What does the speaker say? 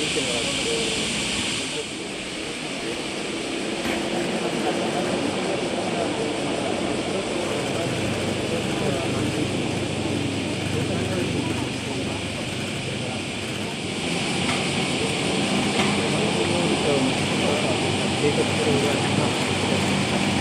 見てもらって。計画するぐらい